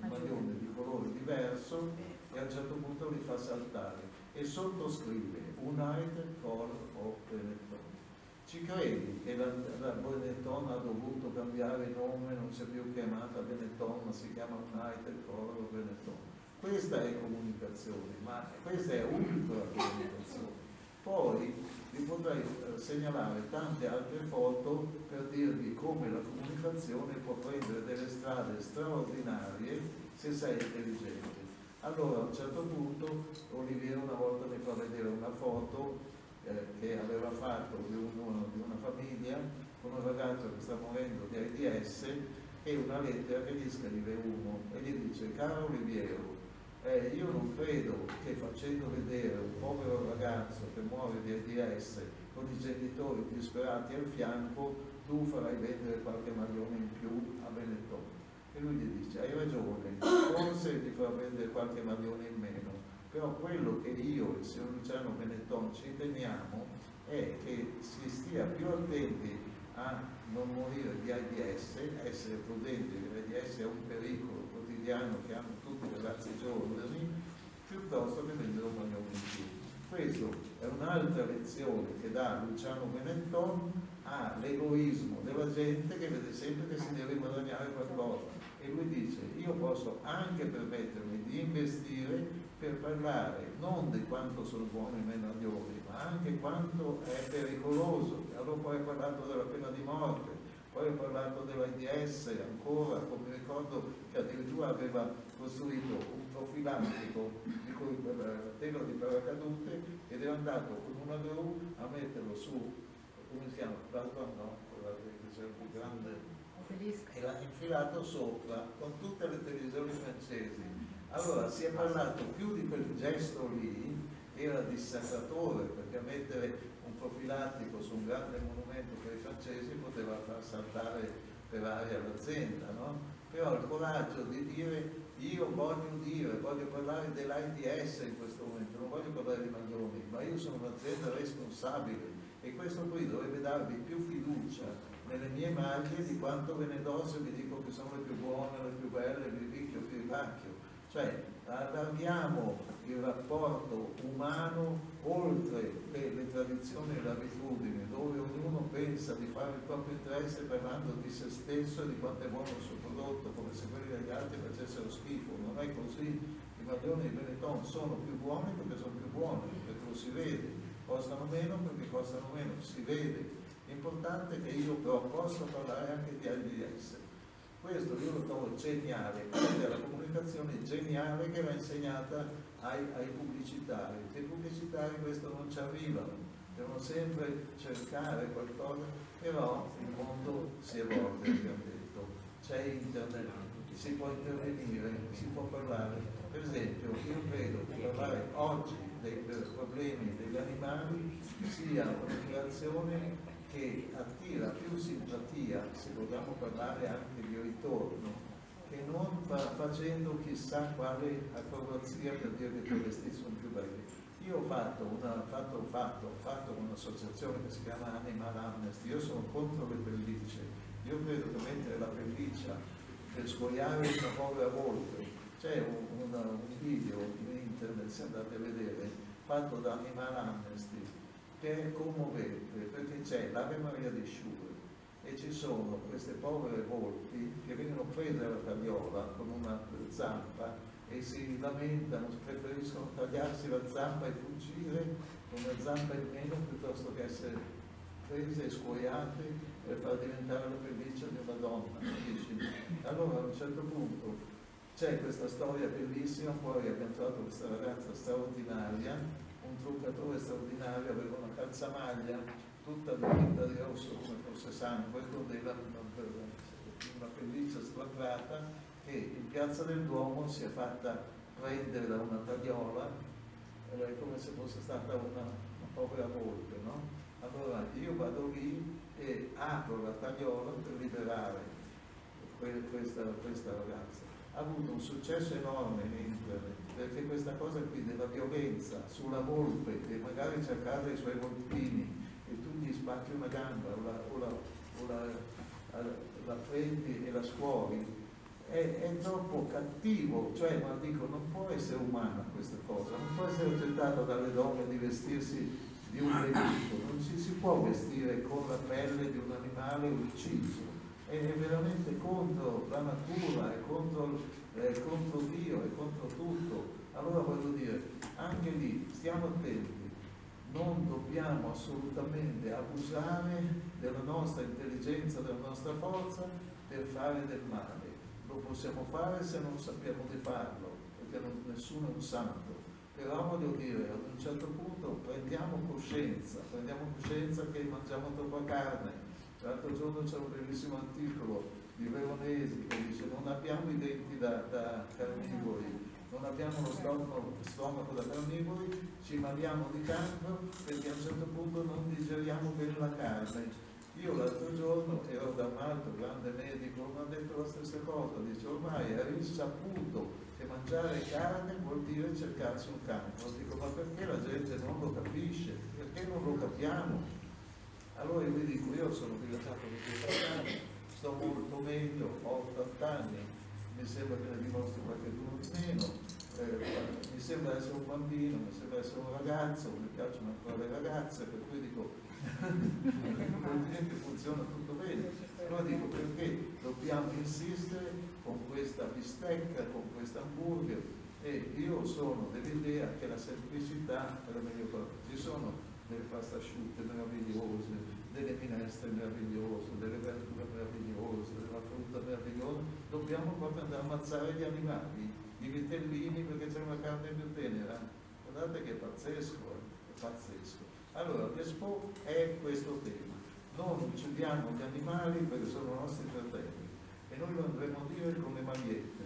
un maglione di colore diverso e a un certo punto li fa saltare e sottoscrive United Color of Benetton. Ci credi che la, la Benetton ha dovuto cambiare nome, non si è più chiamata Benetton, ma si chiama United Color of Benetton. Questa è comunicazione, ma questa è ultra comunicazione. Poi vi potrei eh, segnalare tante altre foto per dirvi come la comunicazione può prendere delle strade straordinarie se sei intelligente. Allora a un certo punto Oliviero una volta mi fa vedere una foto eh, che aveva fatto di, uno, di, una famiglia con un ragazzo che sta morendo di AIDS e una lettera che gli scrive uno e gli dice caro Oliviero eh, io non credo che facendo vedere un povero ragazzo che muore di AIDS con i genitori disperati al fianco tu farai vendere qualche maglione in più a Benetton e lui gli dice, hai ragione, forse ti farà prendere qualche maglione in meno, però quello che io e il signor Luciano Benetton ci teniamo è che si stia più attenti a non morire di AIDS, essere prudenti, l'AIDS è un pericolo quotidiano che hanno tutti i ragazzi giovani, piuttosto che vendere un maglione in più. Questa è un'altra lezione che dà Luciano Benetton all'egoismo della gente che vede sempre che si deve guadagnare qualcosa e lui dice io posso anche permettermi di investire per parlare non di quanto sono buoni i medaglioni ma anche quanto è pericoloso allora poi ha parlato della pena di morte poi ha parlato dell'AIDS ancora come ricordo che addirittura aveva costruito un profilattico di cui la tela di paracadute ed è andato con una gru a metterlo su come si chiama? Pardon, no? Quella che c'è più grande e l'ha infilato sopra con tutte le televisioni francesi. Allora si è parlato più di quel gesto lì, era dissacratore, perché mettere un profilattico su un grande monumento per i francesi poteva far saltare per aria l'azienda, no? Però il coraggio di dire io voglio dire, voglio parlare dell'AIDS in questo momento, non voglio parlare di Maglioni, ma io sono un'azienda responsabile e questo qui dovrebbe darvi più fiducia nelle mie maglie di quanto ve ne do se vi dico che sono le più buone, le più belle, vi picchio, vi ribacchio. Cioè allarghiamo il rapporto umano oltre le, le tradizioni e le abitudini, dove ognuno pensa di fare il proprio interesse parlando di se stesso e di quanto è buono il suo prodotto, come se quelli degli altri facessero schifo. Non è così. I maglioni di Benetton sono più buoni perché sono più buoni, perché lo si vede, costano meno perché costano meno, si vede L'importante è che io però possa parlare anche di AIDS. Questo io lo trovo geniale, questa è la comunicazione geniale che va insegnata ai, ai pubblicitari. I pubblicitari questo non ci arrivano, devono sempre cercare qualcosa, però il mondo si evolve, abbiamo detto, c'è internet, si può intervenire, si può parlare. Per esempio, io credo che parlare oggi dei problemi degli animali sia un'operazione che attira più simpatia, se vogliamo parlare anche di ritorno, che non fa, facendo chissà quale acrobazia per dire che questi sono più belli. Io ho fatto, una, fatto, fatto, fatto un'associazione che si chiama Animal Amnesty, io sono contro le pellicce, io credo che mettere la pelliccia per scoiare una povera volpe, c'è un, una, un video in internet, se andate a vedere, fatto da Animal Amnesty, che è commovente perché c'è l'Ave Maria di Sciure e ci sono queste povere volpi che vengono prese alla tagliola con una zampa e si lamentano, preferiscono tagliarsi la zampa e fuggire con una zampa in meno piuttosto che essere prese e scuoiate per far diventare la pelliccia di una donna. Allora a un certo punto c'è questa storia bellissima, poi abbiamo trovato questa ragazza straordinaria, un truccatore straordinario, aveva una calzamaglia tutta dipinta di rosso come fosse sangue, con della, una pelliccia squadrata che in piazza del Duomo si è fatta prendere da una tagliola eh, come se fosse stata una, una povera volpe. No? Allora io vado lì e apro la tagliola per liberare questa, questa ragazza. Ha avuto un successo enorme in internet perché questa cosa qui della violenza sulla volpe che magari c'è a casa i suoi volpini e tu gli spacchi una gamba o la, o la, o la, la prendi e la scuori, è, è, troppo cattivo, cioè ma dico non può essere umana questa cosa, non può essere accettata dalle donne di vestirsi di un delitto, non ci si può vestire con la pelle di un animale ucciso, è veramente contro la natura, è contro, è contro Dio, è contro tutto. Allora voglio dire, anche lì stiamo attenti non dobbiamo assolutamente abusare della nostra intelligenza, della nostra forza per fare del male. Lo possiamo fare se non sappiamo di farlo, perché non, nessuno è un santo. Però voglio dire, ad un certo punto prendiamo coscienza, prendiamo coscienza che mangiamo troppa carne. L'altro giorno c'è un bellissimo articolo di Veronesi che dice non abbiamo i denti da, da carnivori, non abbiamo lo stomaco, stomaco da carnivori, ci maliamo di cancro perché a un certo punto non digeriamo bene la carne. Io l'altro giorno ero da un altro grande medico, mi ha detto la stessa cosa, dice ormai è risaputo che mangiare carne vuol dire cercarsi un cancro. Dico ma perché la gente non lo capisce? Perché non lo capiamo? Allora io vi dico, io sono fidanzato di questa anni, sto molto meglio, ho 80 anni, mi sembra che ne dimostri qualche giorno meno, eh, mi sembra essere un bambino, mi sembra essere un ragazzo, mi piacciono ancora le ragazze, per cui dico, che funziona tutto bene. Allora dico perché dobbiamo insistere con questa bistecca, con questo hamburger e io sono dell'idea che la semplicità è la meglio cosa. Ci sono delle pasta asciutte meravigliose, delle minestre meravigliose, delle verdure meravigliose, della frutta meravigliosa, dobbiamo proprio andare a ammazzare gli animali i vitellini perché c'è una carne più tenera. Guardate che è pazzesco, eh? è pazzesco. Allora, l'Expo è questo tema. Non uccidiamo gli animali perché sono nostri fratelli e noi lo andremo a dire con le magliette.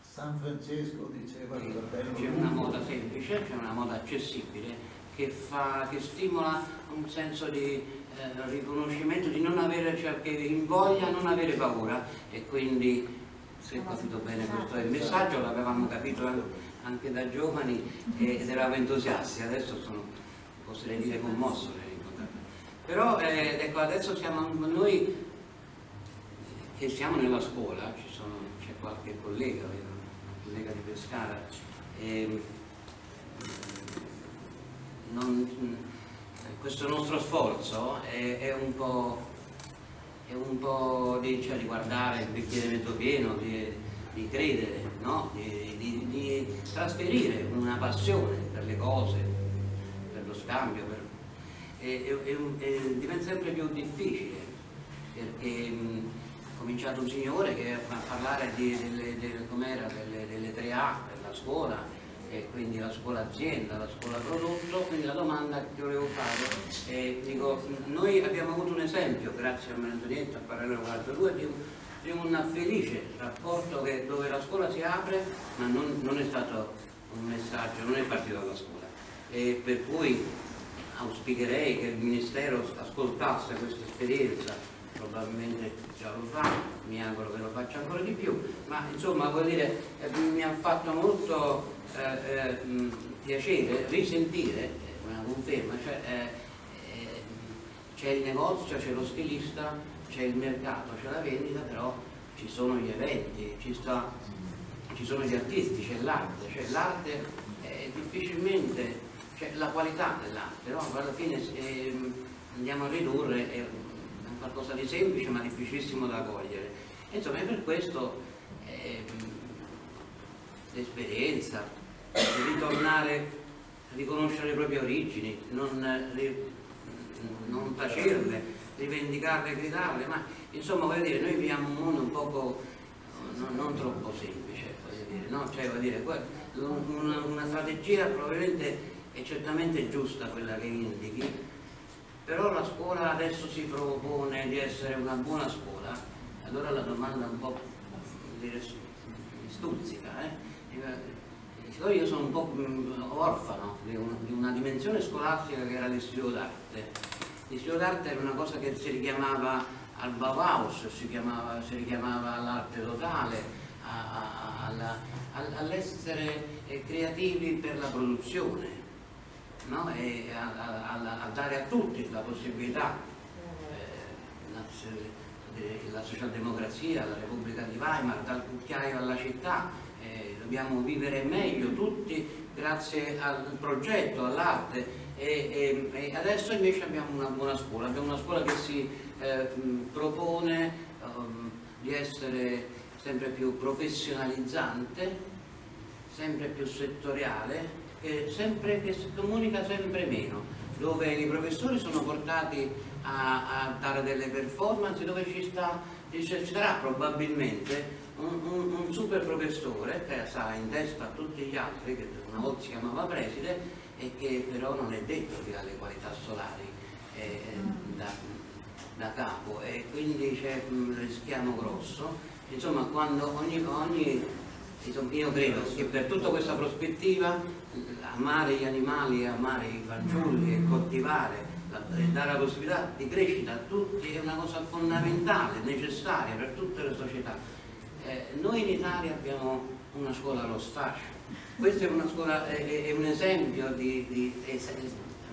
San Francesco diceva che c'è una moda semplice, c'è una moda accessibile che, fa, che stimola un senso di eh, riconoscimento, di non avere, cioè che invoglia non avere paura e quindi se ho capito bene questo è il messaggio, l'avevamo capito anche da giovani ed eravamo entusiasti, adesso sono, potrei dire, commosso. Però eh, ecco, adesso siamo noi che siamo nella scuola, c'è qualche collega, una collega di Pescara, e, non, questo nostro sforzo è, è un po' è un po' di, cioè, di guardare il bicchiere mezzo pieno, di, di credere, no? di, di, trasferire una passione per le cose, per lo scambio, per... E, e, e, diventa sempre più difficile perché mh, cominciato un signore che a parlare di, delle, delle, delle, delle 3A per la scuola e quindi la scuola azienda, la scuola prodotto, quindi la domanda che volevo fare è, dico, noi abbiamo avuto un esempio, grazie a Maria a Parallelo 42, di di un felice rapporto che, dove la scuola si apre, ma non, non è stato un messaggio, non è partito dalla scuola. E per cui auspicherei che il Ministero ascoltasse questa esperienza, probabilmente già lo fa, mi auguro che lo faccia ancora di più, ma insomma vuol dire eh, mi ha fatto molto eh, eh, piacere risentire eh, una conferma, cioè eh, c'è il negozio, c'è lo stilista, c'è il mercato, c'è la vendita, però ci sono gli eventi, ci, sta, ci sono gli artisti, c'è l'arte, cioè l'arte difficilmente cioè la qualità dell'arte, no? alla fine eh, andiamo a ridurre è qualcosa di semplice ma difficilissimo da cogliere. Insomma, è per questo eh, l'esperienza, ritornare a riconoscere le proprie origini, non, non tacerle, rivendicarle, gridarle, ma insomma voglio dire, noi viviamo un mondo un poco non, non troppo semplice, voglio dire, no? cioè, voglio dire, una, una strategia probabilmente è certamente giusta quella che indichi, però la scuola adesso si propone di essere una buona scuola, allora la domanda un po' stuzzica. Eh? Io sono un po' orfano di una, di una dimensione scolastica che era l'istituto d'arte. L'istituto d'arte era una cosa che si richiamava al Bauhaus, si, chiamava, si richiamava all'arte totale, all'essere creativi per la produzione no? e a, a, a, dare a tutti la possibilità, eh, la, la socialdemocrazia, la Repubblica di Weimar, dal cucchiaio alla città, eh, dobbiamo vivere meglio tutti grazie al progetto, all'arte. E, e, e, adesso invece abbiamo una buona scuola, abbiamo una scuola che si eh, propone um, di essere sempre più professionalizzante, sempre più settoriale che, sempre, che si comunica sempre meno, dove i professori sono portati a, a dare delle performance, dove ci, sta, ci sarà probabilmente un, un, un, super professore che sa in testa a tutti gli altri, che una volta si chiamava preside, e che però non è detto che ha le qualità solari eh, da, da, capo e quindi c'è un rischiamo grosso. Insomma, quando ogni, ogni io credo che per tutta questa prospettiva amare gli animali, amare i fanciulli e coltivare, dare la possibilità di crescita a tutti è una cosa fondamentale, necessaria per tutte le società. Eh, noi in Italia abbiamo una scuola allo sfascio, questo è, scuola, è, è un esempio di, di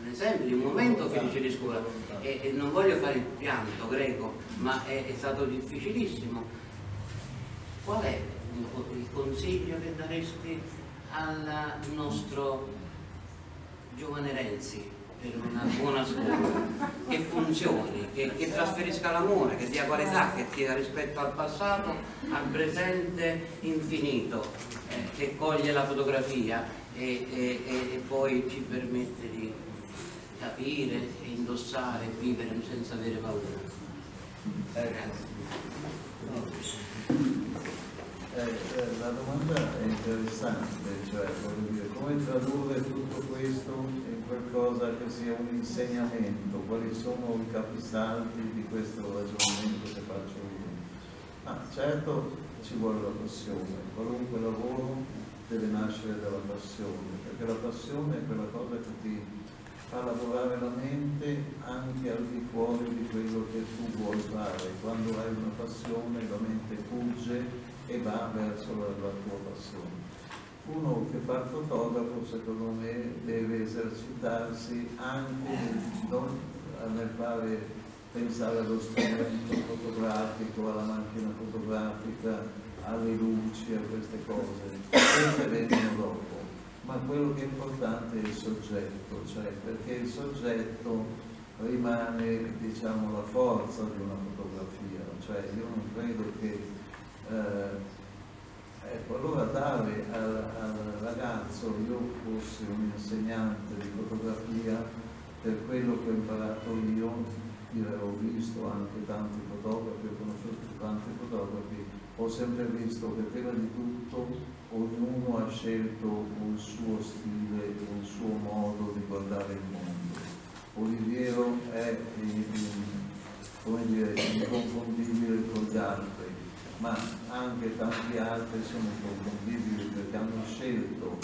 un esempio di un momento felice di scuola. E, e, non voglio fare il pianto greco, ma è, è stato difficilissimo. Qual è il consiglio che daresti al nostro giovane Renzi per una buona scuola che funzioni, che, che trasferisca l'amore, che dia qualità, che dia rispetto al passato, al presente infinito, eh, che coglie la fotografia e, e, e, poi ci permette di capire, indossare, vivere senza avere paura. Eh, eh, eh, la domanda è interessante, cioè dire, come tradurre tutto questo in qualcosa che sia un insegnamento, quali sono i capisaldi di questo ragionamento che faccio io? Ah, certo ci vuole la passione, qualunque lavoro deve nascere dalla passione, perché la passione è quella cosa che ti fa lavorare la mente anche al di fuori di quello che tu vuoi fare. Quando hai una passione la mente fugge e va verso la, la tua passione. Uno che fa il fotografo, secondo me, deve esercitarsi anche non nel fare pensare allo strumento fotografico, alla macchina fotografica, alle luci, a queste cose, queste vengono dopo, ma quello che è importante è il soggetto, cioè perché il soggetto rimane diciamo, la forza di una fotografia, cioè io non credo che eh, ecco, allora dare al, al, ragazzo, io fossi un insegnante di fotografia, per quello che ho imparato io, io ho visto anche tanti fotografi, ho conosciuto tanti fotografi, ho sempre visto che prima di tutto ognuno ha scelto un suo stile, un suo modo di guardare il mondo. Oliviero è come dire, inconfondibile con gli altri, ma anche tanti altri sono inconfondibili perché hanno scelto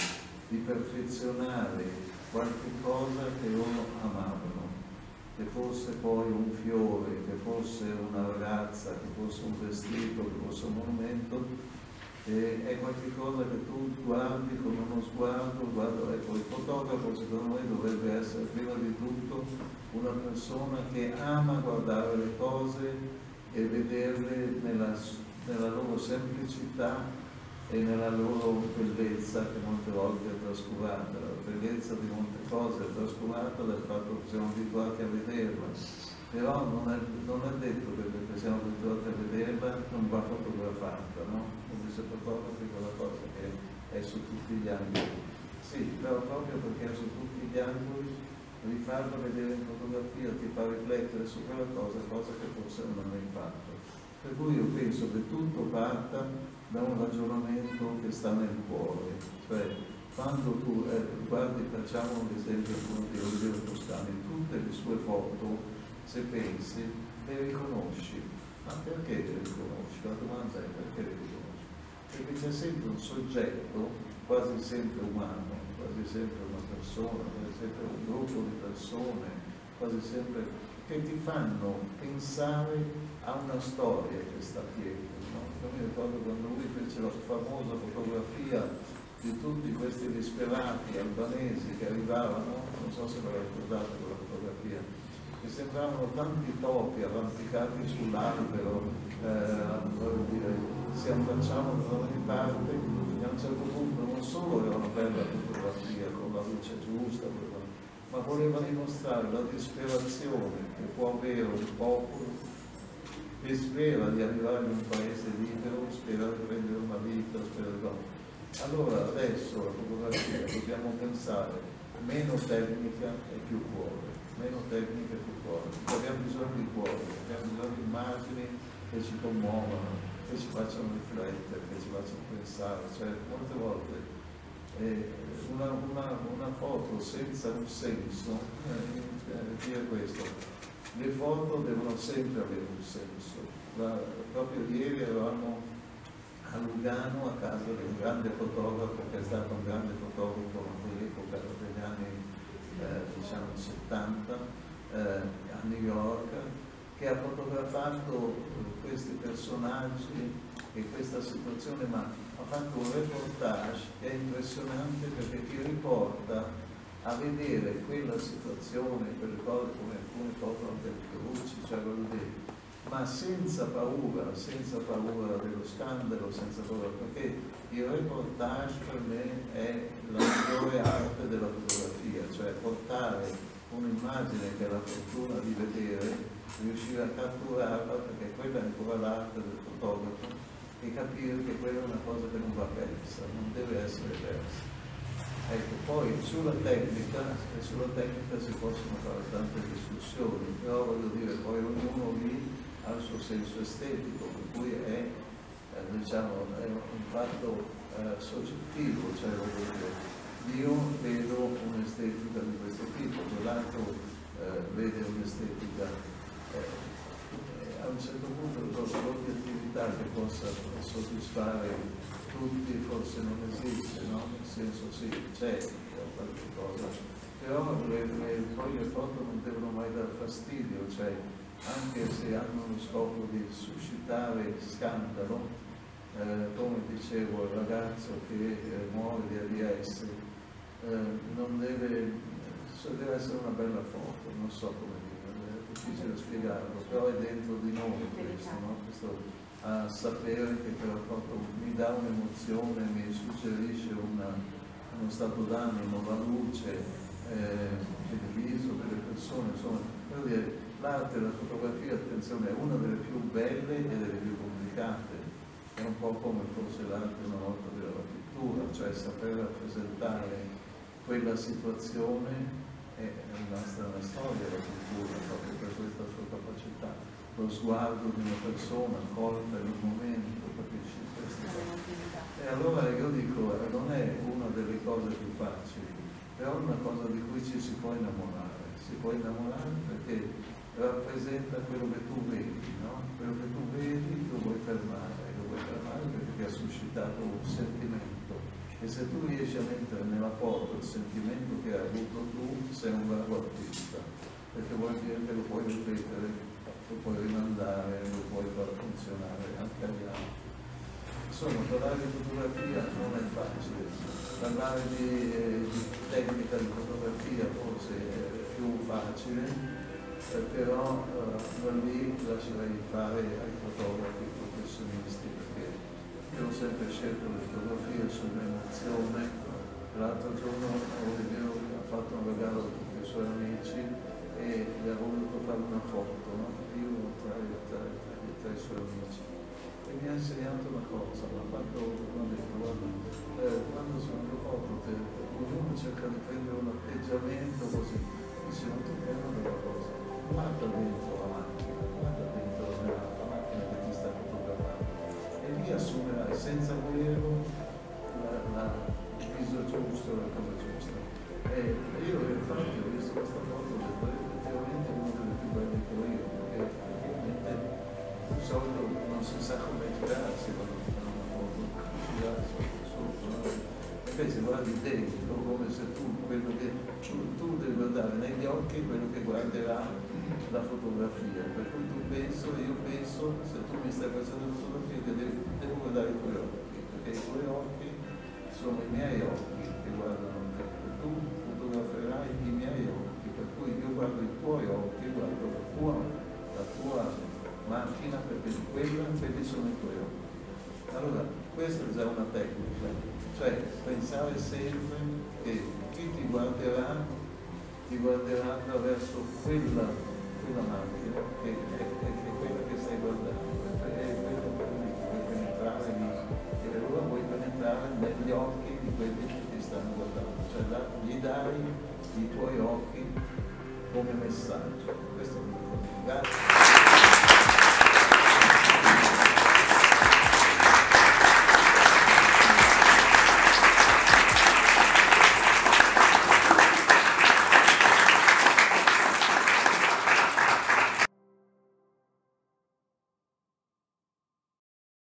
di perfezionare qualche cosa che loro amavano, che fosse poi un fiore, che fosse una ragazza, che fosse un vestito, che fosse un monumento, è qualcosa che tu guardi con uno sguardo, guarda, ecco, il fotografo secondo me dovrebbe essere prima di tutto una persona che ama guardare le cose e vederle nella, nella loro semplicità e nella loro bellezza che molte volte è trascurata. La bellezza di molte cose è trascurata dal fatto che siamo abituati a vederla, però non è, non è detto che perché siamo abituati a vederla non va fotografata, no? Come se fotografi quella cosa che è su tutti gli angoli. Sì, però proprio perché è su tutti gli angoli rifarlo vedere in fotografia ti fa riflettere su quella cosa, cosa che forse non hai fatto. Per cui io penso che tutto parta da un ragionamento che sta nel cuore, cioè quando tu eh, guardi, facciamo un esempio di Oliviero Toscani, tutte le sue foto, se pensi, le riconosci. Ma perché le riconosci? La domanda è perché le riconosci? Perché c'è sempre un soggetto, quasi sempre umano, quasi sempre una persona, quasi sempre un gruppo di persone, quasi sempre che ti fanno pensare a una storia che sta dietro. No? Io mi ricordo quando lui fece la famosa fotografia di tutti questi disperati albanesi che arrivavano, non so se ve la ricordate quella fotografia, che sembravano tanti topi arrampicati sull'albero, eh, si affacciavano da ogni parte e a un certo punto non solo era una bella fotografia con la luce giusta, ma voleva dimostrare la disperazione che può avere un popolo che spera di arrivare in un paese libero, spera di prendere una vita, spera di... Allora adesso la fotografia dobbiamo pensare meno tecnica e più cuore, meno tecnica e più cuore. Abbiamo bisogno di cuore, abbiamo bisogno di immagini che ci commuovono, che ci facciano riflettere, che ci facciano pensare, cioè molte volte eh, una, una, una, foto senza un senso eh, eh, dire questo, le foto devono sempre avere un senso. La, proprio ieri eravamo a Lugano a casa di un grande fotografo che è stato un grande fotografo all'epoca degli anni eh, diciamo 70 eh, a New York che ha fotografato questi personaggi e questa situazione, ma ha fatto un reportage che è impressionante perché ti riporta a vedere quella situazione, quelle cose come foto anche di Perucci, cioè ma senza paura, senza paura dello scandalo, senza paura, perché il reportage per me è la migliore arte della fotografia, cioè portare un'immagine che ha la fortuna di vedere riuscire a catturarla perché quella è ancora l'arte del fotografo e capire che quella è una cosa che non va persa, non deve essere persa. Ecco, poi sulla tecnica, sulla tecnica si possono fare tante discussioni, però voglio dire, poi ognuno lì ha il suo senso estetico, per cui è, eh, diciamo, è un fatto eh, soggettivo, cioè voglio dire, io vedo un'estetica di questo tipo, quell'altro eh, vede un'estetica eh, a un certo punto l'obiettività che possa soddisfare tutti forse non esiste, no? nel senso sì, c'è qualche cosa, però le, le, poi le foto non devono mai dar fastidio, cioè anche se hanno lo scopo di suscitare scandalo, eh, come dicevo il ragazzo che eh, muore di AIDS, eh, non deve, deve essere una bella foto, non so come difficile spiegarlo, però è dentro di noi questo, no? questo a sapere che quella foto mi dà un'emozione, mi suggerisce una, uno stato d'animo, la luce, eh, il viso delle persone, insomma, l'arte della fotografia, attenzione, è una delle più belle e delle più complicate, è un po' come forse l'arte una volta della pittura, cioè saper rappresentare quella situazione è una storia la cultura proprio per questa sua capacità, lo sguardo di una persona colta in un momento, capisci? E allora io dico, eh, non è una delle cose più facili, però è una cosa di cui ci si può innamorare, si può innamorare perché rappresenta quello che tu vedi, no? Quello che tu vedi lo vuoi fermare, lo vuoi fermare perché ha suscitato un sentimento. E se tu riesci a mettere nella foto il sentimento che hai avuto tu, sei un bravo artista, perché vuol dire che lo puoi ripetere, lo puoi rimandare, lo puoi far funzionare anche agli altri. Insomma, parlare di fotografia non è facile, parlare di, di tecnica di fotografia forse è più facile, eh, però eh, da lì lascerei fare ai fotografi professionisti perché io ho sempre scelto le fotografie sull'emozione. L'altro giorno ha fatto un regalo tutti i suoi amici e gli ha voluto fare una foto, no? io tra, tra, tra, tra i suoi amici e mi ha insegnato una cosa, mi ha fatto, ha detto, guarda, eh, quando sono le foto, te, ognuno cerca di prendere un atteggiamento così, dice, ma tu ferma della cosa, guarda dentro la macchina, guarda dentro la, la macchina che ti sta fotografando, e lì assumerai senza volerlo invece guardi dentro come se tu, quello che tu, devi guardare negli occhi quello che guarderà la fotografia, per cui tu penso, io penso, se tu mi stai facendo una fotografia devo, devo guardare i tuoi occhi, perché i tuoi occhi sono i miei occhi che guardano te, tu fotograferai i miei occhi, per cui io guardo i tuoi occhi, guardo la tua, la tua macchina perché quella, quelli sono i tuoi occhi. Allora, questa è già una tecnica, cioè pensare sempre che chi ti guarderà, ti guarderà attraverso quella, quella macchina che è, è, quella che stai guardando,